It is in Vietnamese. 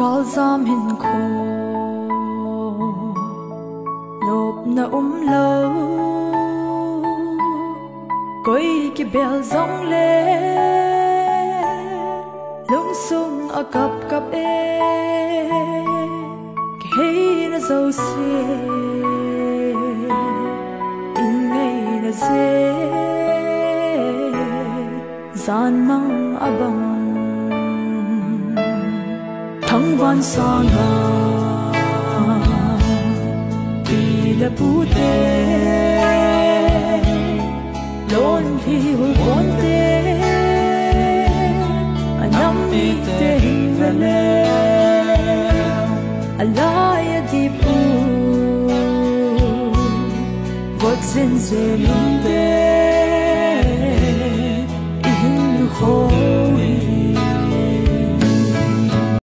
có gió miền khô lộp na um lâu coi cái bèo rong lê lung sung ở cặp cặp ê cái hay nó dâu xê in ngay nó dê gian mong ở bằng thăng văn sa nga bila pute lon hi hul konte anam mi te hingale alaya di pu wat zin zelinte